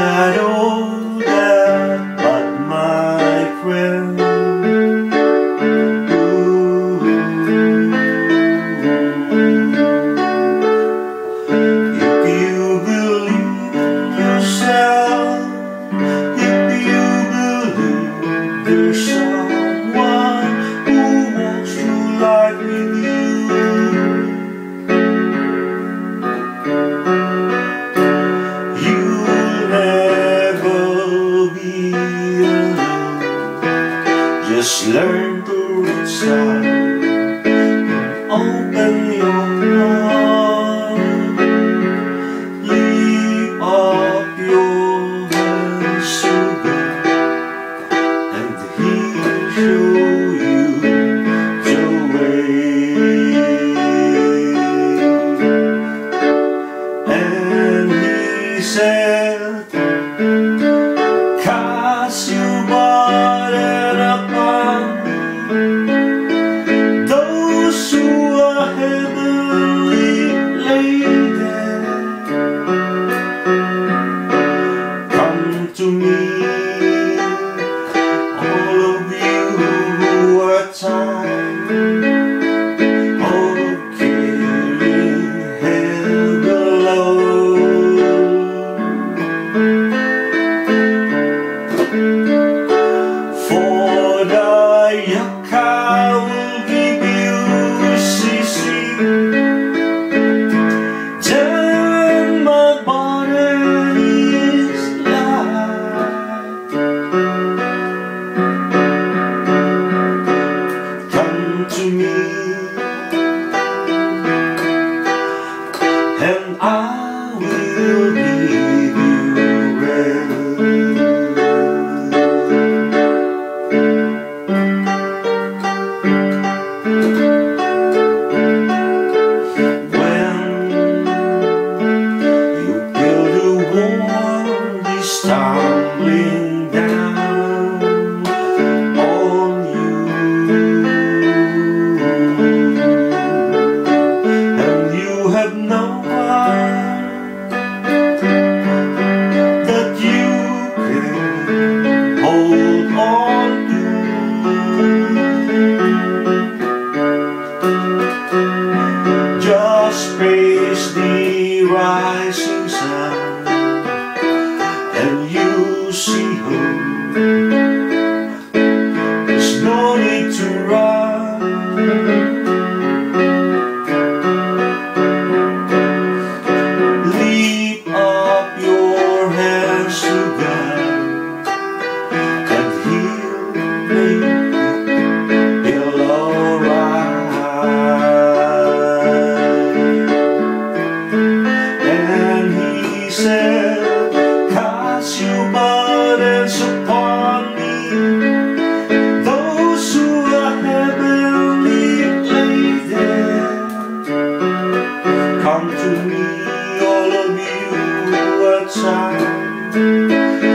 I don't Just learn to reach out and open your heart. Lift up your hands to God, and He will show you the way. And He said. to me. will. There's no need to run. Up your heal me He'll alright. And He said time